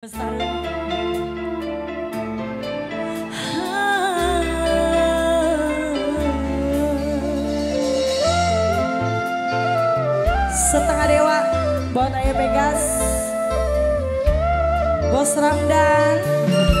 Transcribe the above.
Ah. setengah dewa Bon ayah Pegas. Bos Ramdan.